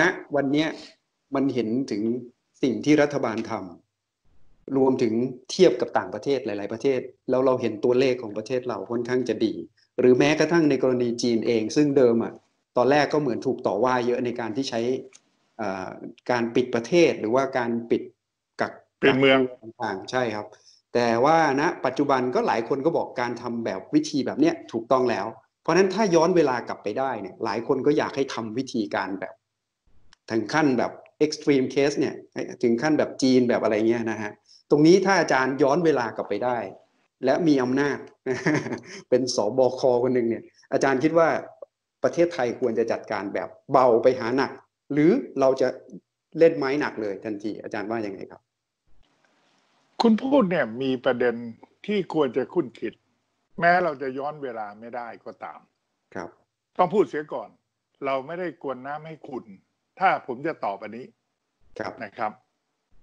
ณวันเนี้ยมันเห็นถึงสิ่งที่รัฐบาลทำรวมถึงเทียบกับต่างประเทศหลาย ๆ ประเทศ แล้วเราเห็นตัวเลขของประเทศเราค่อนข้างจะดี หรือแม้กระทั่งในกรณีจีนเอง ซึ่งเดิมอะตอนแรกก็เหมือนถูกต่อว่าเยอะในการที่ใช้การปิดประเทศหรือว่าการปิดกักปิดเมืองต่างๆใช่ครับ แต่ว่าณนะปัจจุบันก็หลายคนก็บอกการทำแบบวิธีแบบเนี้ยถูกต้องแล้ว เพราะนั้นถ้าย้อนเวลากลับไปได้เนี่ยหลายคนก็อยากให้ทำวิธีการแบบ ถึงขั้นแบบ extreme case เนี่ยถึงขั้นแบบจีนแบบอะไรเงี้ยนะฮะตรงนี้ถ้าอาจารย์ย้อนเวลากลับไปได้ และมีอำนาจ เป็นสอบอคคนหนึ่งเนี่ย อาจารย์คิดว่าประเทศไทยควรจะจัดการแบบเบาไปหาหนัก หรือเราจะเล่นไม้หนักเลยทันที อาจารย์ว่ายังไงครับ คุณพูดเนี่ยมีประเด็นที่ควรจะคุ้นคิด แม้เราจะย้อนเวลาไม่ได้ก็ตาม ครับ ต้องพูดเสียก่อน เราไม่ได้กวนน้ำให้คุณ ถ้าผมจะตอบอันนี้ครับนะครับ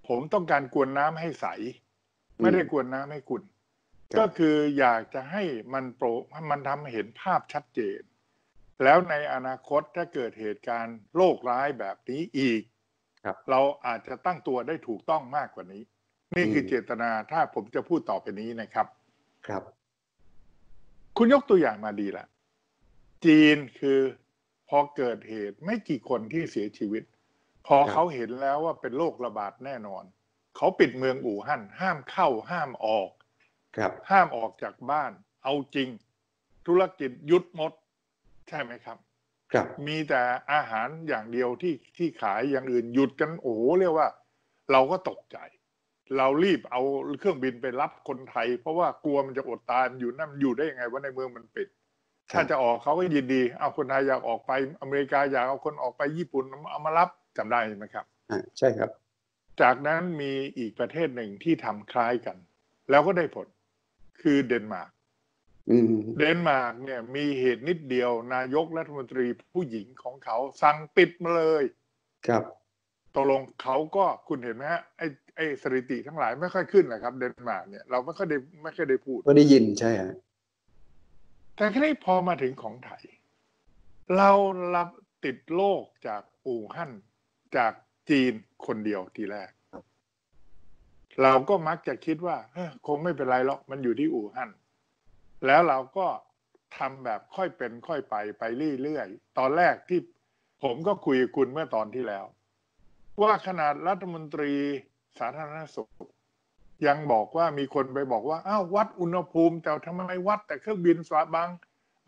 ผมต้องการกวนน้ำให้ใส ไม่ได้กวนน้ำให้คุณ ก็คืออยากจะให้มันโปรมันทำเห็นภาพชัดเจน แล้วในอนาคตถ้าเกิดเหตุการณ์โรคร้ายแบบนี้อีกรเราอาจจะตั้งตัวได้ถูกต้องมากกว่านี้ นี่คือเจตนาถ้าผมจะพูดต่อไปนี้นะครับ ครับ คุณยกตัวอย่างมาดีละจีนคือพ อเกิดเหตุไม่กี่คนที่เสียชีวิต พอเขาเห็นแล้วว่าเป็นโรคระบาดแน่นอน เขาปิดเมืองอู่ฮั่นห้ามเข้าห้ามออก ครับ ห้ามออกจากบ้าน เอาจริง ธุรกิจยุดหมด ใช่ไหมครับ ครับ มีแต่อาหารอย่างเดียวที่ที่ขายอย่างอื่นหยุดกันโอ้โหเรียกว่า เราก็ตกใจ เรารีบเอาเครื่องบินไปรับคนไทย เพราะว่ากลัวมันจะอดตายอยู่นั่นอยู่ได้ยังไงว่าในเมืองมันปิด ถ้าจะออกเขาก็ยินดี เอาคนไทยอยากออกไปอเมริกาอยากเอาคนออกไปญี่ปุ่นเอามารับจำได้ไหมครับอ่าใช่ครับ จากนั้นมีอีกประเทศหนึ่งที่ทำคล้ายกัน แล้วก็ได้ผลคือเดนมาร์กเดนมาร์กเนี่ยมีเหตุนิดเดียวนายกรัฐมนตรีผู้หญิงของเขาสั่งปิดมาเลย ครับตกลงเขาก็คุณเห็นไหมฮะไอ้ไอ้สถิติทั้งหลายไม่ค่อยขึ้นนะครับ เดนมาร์กเนี่ยเราไม่ค่อยได้ไม่ค่อยได้พูดไม่ได้ยินใช่ฮะ แต่ทีนี้พอมาถึงของไทย เรารับติดโรคจากอู่ฮั่นจากจีนคนเดียวทีแรก เราก็มักจะคิดว่าคงไม่เป็นไรหรอกมันอยู่ที่อู่ฮั่นแล้วเราก็ทำแบบค่อยเป็นค่อยไปไปเรื่อยๆ ตอนแรกที่ผมก็คุยกับคุณเมื่อตอนที่แล้ว ว่าขนาดรัฐมนตรีสาธารณสุข ยังบอกว่ามีคนไปบอกว่าอ้าววัดอุณหภูมิแต่ทำไมวัดแต่เครื่องบินสวาบาง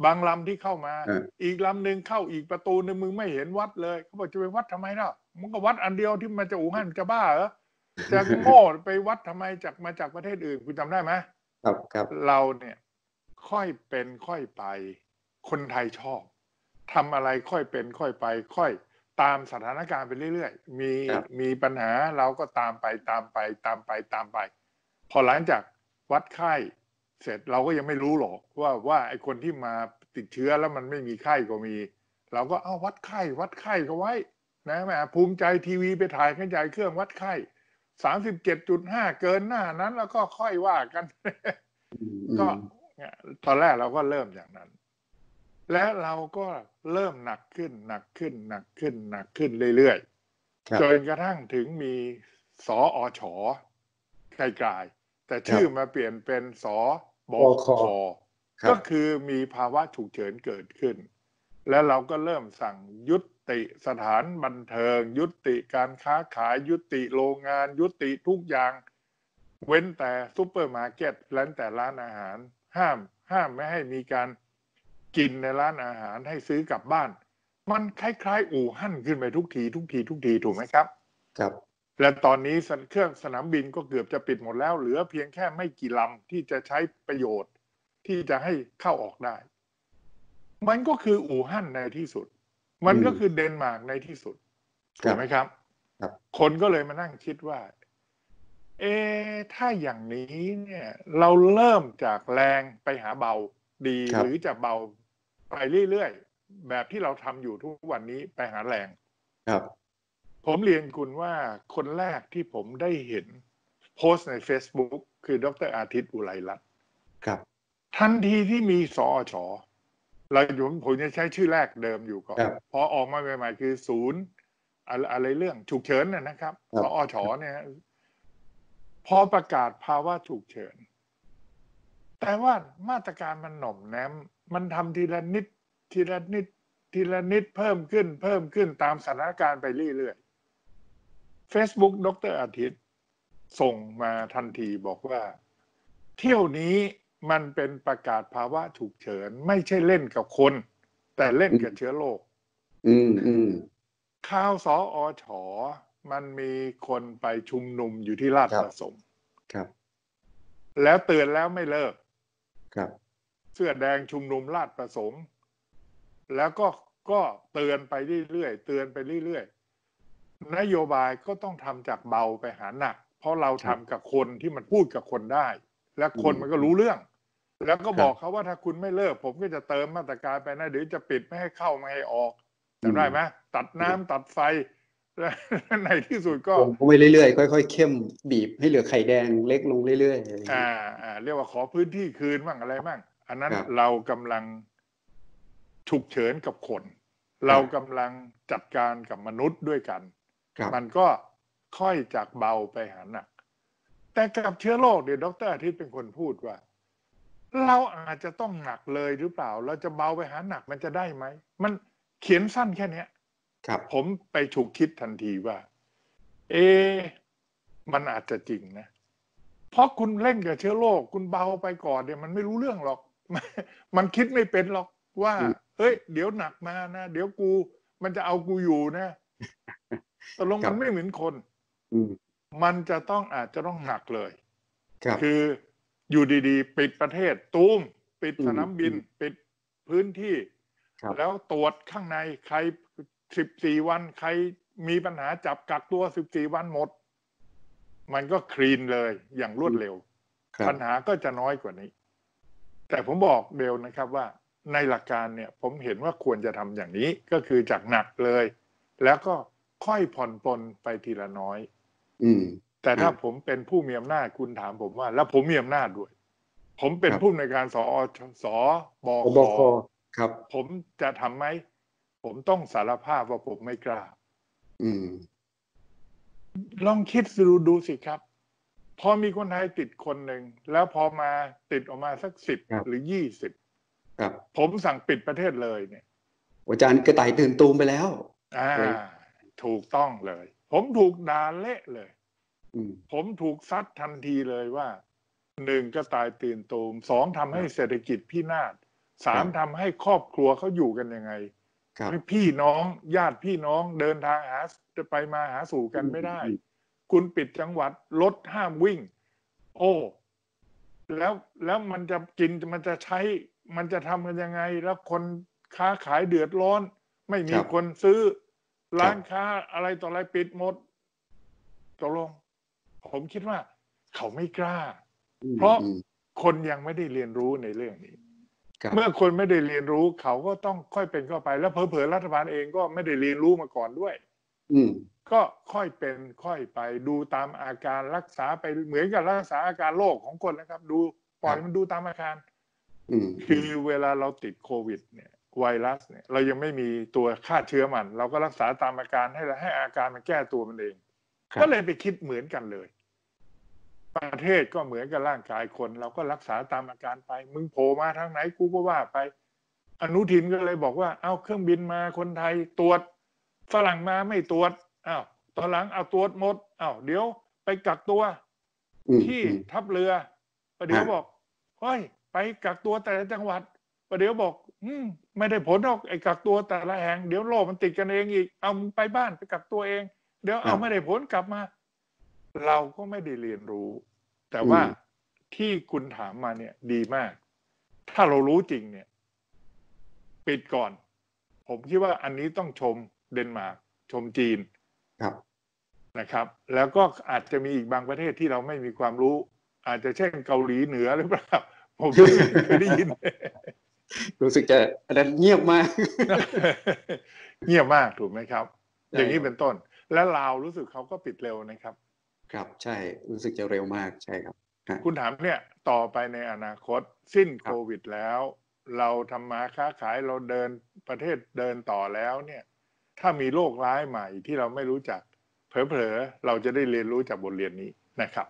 บางลำที่เข้ามา อีกลำหนึ่งเข้าอีกประตูในมึงไม่เห็นวัดเลยเขาบอกจะไปวัดทำไมล่ะมึงก็วัดอันเดียวที่มันจะอู่ฮั่นจะบ้าเหรอจะโง่ไปวัดทำไมจากมาจากประเทศอื่นคุณจำได้ไหมครับครับเราเนี่ยค่อยเป็นค่อยไป คนไทยชอบทำอะไรค่อยเป็นค่อยไป ค่อยตามสถานการณ์ไปเรื่อยๆ มีมีปัญหาเราก็ตามไปตามไปตามไปตามไปพ อหลังจากวัดไข้เสร็จเราก็ยังไม่รู้หรอกว่าว่าไอ้คนที่มาติดเชื้อแล้วมันไม่มีไข้ก็มี เราก็เอาวัดไข้วัดไข้ก็ไว้นะแม่ภูมิใจทีวีไปถ่ายขยายเครื่องวัดไข้สามสิบเจ็ดจุดห้าเกินหน้านั้น แล้วก็ค่อยว่ากัน ก็ตอนแรกเราก็เริ่มอย่างนั้น และเราก็เริ่มหนักขึ้นหนักขึ้นหนักขึ้นหนักขึ้นเรื่อยๆจนกระทั่งถึงมีสออชอไกลๆ แต่ชื่อมาเปลี่ยนเป็นสอบก็คือมีภาวะฉุกเฉินเกิดขึ้น แล้วเราก็เริ่มสั่งยุติสถานบันเทิง ยุติการค้าขายยุติโรงงาน ยุติทุกอย่าง เว้นแต่ซูเปอร์มาร์เก็ตและแต่ร้านอาหาร ห้ามห้ามไม่ให้มีการกินในร้านอาหารให้ซื้อกลับบ้าน มันคล้ายๆ อู่ฮั่นขึ้นไปทุกทีทุกทีทุกทีถูกไหมครับ ครับ และตอนนี้เครื่องสนามบินก็เกือบจะปิดหมดแล้ว เหลือเพียงแค่ไม่กี่ลำที่จะใช้ประโยชน์ที่จะให้เข้าออกได้ มันก็คืออู่ฮั่นในที่สุด มันก็คือเดนมาร์กในที่สุดถูกไหมครับครับคนก็เลยมานั่งคิดว่า เอ ถ้าอย่างนี้เนี่ย เราเริ่มจากแรงไปหาเบาดีหรือจะเบาไปเรื่อยๆ แบบที่เราทำอยู่ทุกวันนี้ไปหาแรง ครับ ผมเรียนคุณว่าคนแรกที่ผมได้เห็นโพสต์ใน Facebook คือดรอาทิตย์อุไรรัตน์ครับ ทันทีที่มีสอชอเราอยู่ผมจะใช้ชื่อแรกเดิมอยู่ก่อน พอออกมาใหม่ๆคือศูนย์อะไรเรื่องฉุกเฉินน่ะนะครับครับสอชเนี่ยพอประกาศภาวะฉุกเฉิน แต่ว่ามาตรการมันหน่อมแนม มันทำทีละนิด ทีละนิด ทีละนิดเพิ่มขึ้น เพิ่มขึ้นตามสถานการณ์ไปเรื่อยๆ Facebook ดรอาทิตย์ ส่งมาทันทีบอกว่า เที่ยวนี้มันเป็นประกาศภาวะฉุกเฉิน ไม่ใช่เล่นกับคน แต่เล่นกับเชื้อโรคอืมอืมข่าวสออชอมันมีคนไปชุมนุมอยู่ที่ราชครับประสงค์ครับ แล้วเตือนแล้วไม่เลิก ครับ เสื้อแดงชุมนุมราชประสงค์ แล้วก็ก็เตือนไปเรื่อยๆเตือนไปเรื่อยๆ นโยบายก็ต้องทำจากเบาไปหาหนัก เพราะเราทำกับคนที่มันพูดกับคนได้ และคนมันก็รู้เรื่อง แล้วก็บอกเขาว่าถ้าคุณไม่เลิก ผมก็จะเติมมาตรการไปนะเดี๋ยวจะปิดไม่ให้เข้าไม่ให้ออกจำได้ไหมตัดน้ำตัดไฟแล้วในที่สุดก็ลงไปเรื่อยๆค่อยๆเข้มบีบให้เหลือไข่แดงเล็กลงเรื่อยๆอ่าอ่าเรียกว่าขอพื้นที่คืนบ้างอะไรบ้างอันนั้นครับเรากำลังฉุกเฉินกับคน เรากำลังจัดการกับมนุษย์ด้วยกันครับ มันก็ค่อยจากเบาไปหาหนัก แต่กับเชื้อโรคเดี๋ยวดรอาทิตย์เป็นคนพูดว่า เราอาจจะต้องหนักเลยหรือเปล่า เราจะเบาไปหาหนักมันจะได้ไหม มันเขียนสั้นแค่เนี้ยครับ ผมไปถูกคิดทันทีว่า เอะมันอาจจะจริงนะเพราะคุณเล่นกับเชื้อโรคคุณเบาไปก่อนเนี่ยมันไม่รู้เรื่องหรอก มันคิดไม่เป็นหรอกว่าอืมเฮ้ย เดี๋ยวหนักมานะ เดี๋ยวกู มันจะเอากูอยู่นะ ตกลงครัมับนไม่เหมือนคนอืมมันจะต้องอาจจะต้องหนักเลยครับคืออยู่ดีๆ ปิดประเทศตูมปิดอืมสนามบินอืมปิดพื้นที่ครับแล้วตรวจข้างในใครสิบสี่วันใครมีปัญหาจับกักตัวสิบสี่วันหมด มันก็คลีนเลยอย่างรวดเร็วครับปัญหาก็จะน้อยกว่านี้ แต่ผมบอกเบลนะครับว่าในหลักการเนี่ย ผมเห็นว่าควรจะทำอย่างนี้ก็คือจากหนักเลย แล้วก็ ค่อยผ่อนปลนไปทีละน้อย อืม แต่ถ้าครับผมเป็นผู้มีอำนาจคุณถามผมว่า แล้วผมมีอำนาจด้วย ผมเป็นครับผู้ในวยการสอสบบคคครับ ผมจะทำไหมผมต้องสารภาพว่าผมไม่กล้า อืม ลองคิดดูดูสิครับ พอมีคนไทยติดคนหนึ่ง แล้วพอมาติดออกมาสักสิบครับหรือยี่สิบครับผมสั่งปิดประเทศเลยเนี่ยอาจารย์กระต่ายตื่นตูมไปแล้ว อ่าครับ ถูกต้องเลย ผมถูกด่าเละเลยอืมผมถูกซัดทันทีเลยว่าหนึ่งก็ตายตื่นตูมสองทำให้เศรษฐกิจพินาศสามทำให้ครอบครัวเขาอยู่กันยังไงครับให้พี่น้องญาติพี่น้องเดินทางหาจะไปมาหาสู่กันไม่ได้อืมคุณปิดจังหวัดรถห้ามวิ่ง โอ้แล้วแล้วมันจะกินมันจะใช้ มันจะทำกันยังไง แล้วคนค้าขายเดือดร้อน ไม่มีครับคนซื้อ ร้านค้าอะไรต่ออะไรปิดหมดตกลง ผมคิดว่า เขาไม่กล้าอืมเพราะอืมคนยังไม่ได้เรียนรู้ในเรื่องนี้ครับเมื่อคนไม่ได้เรียนรู้เขาก็ต้องค่อยเป็นเข้าไป แล้วเผลอๆรัฐบาลเองก็ไม่ได้เรียนรู้มาก่อนด้วยอืมก็ค่อยเป็นค่อยไปดูตามอาการรักษาไปเหมือนกับรักษาอาการโรคของคนนะครับ ดูปล่อยครับมันดูตามอาการอืมคือเวลาเราติดโควิด เนี่ย ไวรัสเนี่ยเรายังไม่มีตัวฆ่าเชื้อมัน เราก็รักษาตามอาการให้ให้อาการมันแก้ตัวมันเองครับก็เลยไปคิดเหมือนกันเลย ประเทศก็เหมือนกับร่างกายคน เราก็รักษาตามอาการไป มึงโผล่มาทางไหนกูก็ว่าไป อนุทินก็เลยบอกว่า เอาเครื่องบินมาคนไทยตรวจฝรั่งมาไม่ตรวจอ้าวตอนหลังเอาตรวจหมดอ้าวเดี๋ยวไปกักตัวอืมที่อืมทัพเรือประเดี๋ยวฮะบอกเฮ้ยไปกักตัวแต่ละจังหวัด ประเดี๋ยวบอก อืมไม่ได้ผลหรอกไอ้กักตัวแต่ละแห่งเดี๋ยวโรคมันติดกันเองอีก เอามึงไปบ้านไปกักตัวเอง เดี๋ยวเอาไม่ได้ผลกลับมา เราก็ไม่ได้เรียนรู้ แต่ว่าที่คุณถามมาเนี่ย ดีมาก ถ้าเรารู้จริงเนี่ย ปิดก่อน ผมคิดว่าอันนี้ต้องชมเดนมาร์กชมจีนครับนะครับ แล้วก็อาจจะมีอีกบางประเทศที่เราไม่มีความรู้ อาจจะเช่นเกาหลีเหนือหรือเปล่าผมไม่เคยได้ยิน รู้สึกจะอันนั้นเงียบมาก เงียบมากถูกไหมครับ อย่างนี้เป็นต้น และลาวรู้สึกเขาก็ปิดเร็วนะครับ ครับใช่รู้สึกจะเร็วมากใช่ครับ คุณถามเนี่ยต่อไปในอนาคตสิ้นครับโควิดแล้ว เราทำมาค้าขายเราเดินประเทศเดินต่อแล้วเนี่ย ถ้ามีโรคร้ายใหม่ที่เราไม่รู้จักเผลอๆเราจะได้เรียนรู้จากบทเรียนนี้นะครับ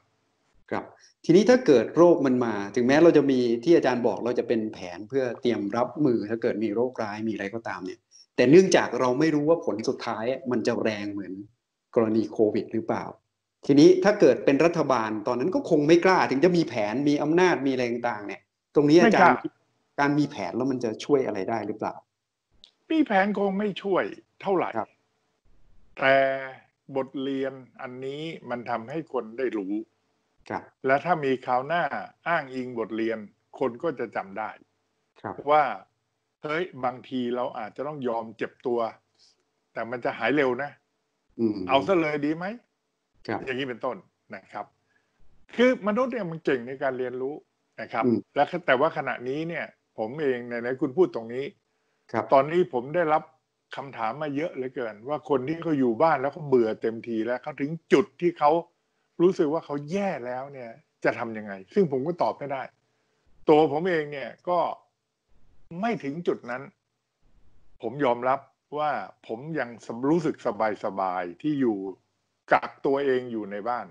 ครับทีนี้ถ้าเกิดโรคมันมา ถึงแม้เราจะมีที่อาจารย์บอกเราจะเป็นแผนเพื่อเตรียมรับมือถ้าเกิดมีโรคร้ายมีอะไรก็ตามเนี่ย แต่เนื่องจากเราไม่รู้ว่าผลสุดท้ายมันจะแรงเหมือนกรณีโควิดหรือเปล่า ทีนี้ถ้าเกิดเป็นรัฐบาลตอนนั้นก็คงไม่กล้า ถึงจะมีแผนมีอำนาจมีอะไรต่างๆเนี่ย ตรงนี้อาจารย์การมีแผนแล้วมันจะช่วยอะไรได้หรือเปล่า มีแผนคงไม่ช่วยเท่าไหร่ครับแต่บทเรียนอันนี้มันทำให้คนได้รู้ ครับ และถ้ามีคราวหน้าอ้างอิงบทเรียน คนก็จะจำได้ครับว่าเฮ้ยบางทีเราอาจจะต้องยอมเจ็บตัว แต่มันจะหายเร็วนะอืมเอาซะเลยดีไหมครับอย่างนี้เป็นต้นนะครับ คือมนุษย์เนี่ยมันเก่งในการเรียนรู้นะครับอืมและแต่ว่าขณะนี้เนี่ย ผมเองในในคุณพูดตรงนี้ครับตอนนี้ผมได้รับคำถามมาเยอะเหลือเกิน ว่าคนที่เขาอยู่บ้านแล้วเขาเบื่อเต็มทีแล้วเขาถึงจุดที่เขา รู้สึกว่าเขาแย่แล้วเนี่ย จะทำยังไง ซึ่งผมก็ตอบไม่ได้ ตัวผมเองเนี่ยก็ไม่ถึงจุดนั้น ผมยอมรับว่าผมยังรู้สึกสบายๆที่อยู่กักตัวเองอยู่ในบ้าน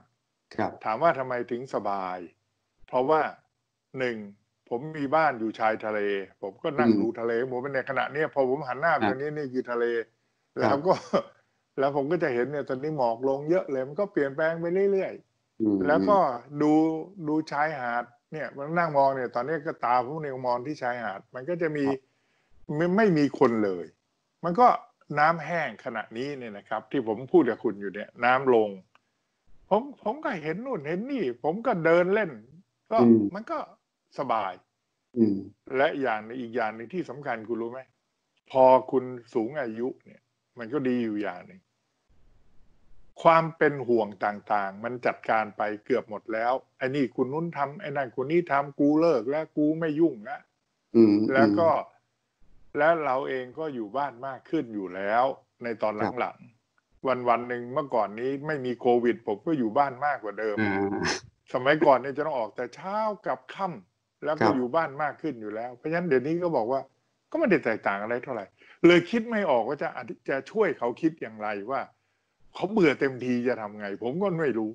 ครับ ถามว่าทำไมถึงสบาย เพราะว่าหนึ่งผมมีบ้านอยู่ชายทะเล ผมก็นั่งอืมดูทะเลผมเป็นในขณะเนี้ยพอผมหันหน้าไปครับตรงนี้นี่คือทะเลครับแล้วก็ แล้วผมก็จะเห็นเนี่ยตอนนี้หมอกลงเยอะเลยมันก็เปลี่ยนแปลงไปเรื่อยอืมๆแล้วก็ดูดูชายหาดเนี่ยมันนั่งมองเนี่ย ตอนนี้ก็ตาผมเนี่ยมองที่ชายหาด มันก็จะมีไม่ไม่มีคนเลย มันก็น้ำแห้งขณะนี้เนี่ยนะครับ ที่ผมพูดกับคุณอยู่เนี่ย น้ำลง ผมผมก็เห็นนู่นเห็นนี่ ผมก็เดินเล่น ก็อืมมันก็สบายอืมและอย่างหนึ่งอีกอย่างหนึ่งที่สำคัญคุณรู้ไหมพอคุณสูงอายุเนี่ย มันก็ดีอยู่อย่างหนึ่งความเป็นห่วงต่างๆ มันจัดการไปเกือบหมดแล้วไอ้นี่คุณนู้นทำไอ้นั่นคุณนี่ทำกูเลิกแล้วกูไม่ยุ่งแล้วอืมแล้วก็ แล้วเราเองก็อยู่บ้านมากขึ้นอยู่แล้ว ในตอนหลังๆวันวันๆหนึ่งเมื่อก่อนนี้ไม่มีโควิด ผมก็อยู่บ้านมากกว่าเดิมอ่าสมัยก่อนเนี่ยจะต้องออกแต่เช้ากับค่ำแล้วครัก็บอยู่บ้านมากขึ้นอยู่แล้ว เพราะฉะนั้นเดี๋ยวนี้ก็บอกว่า ก็ไม่ได้แตกต่างอะไรเท่าไหร่ เลยคิดไม่ออกว่าจะจะช่วยเขาคิดอย่างไรว่า เขาเบื่อเต็มทีจะทำไง ผมก็ไม่รู้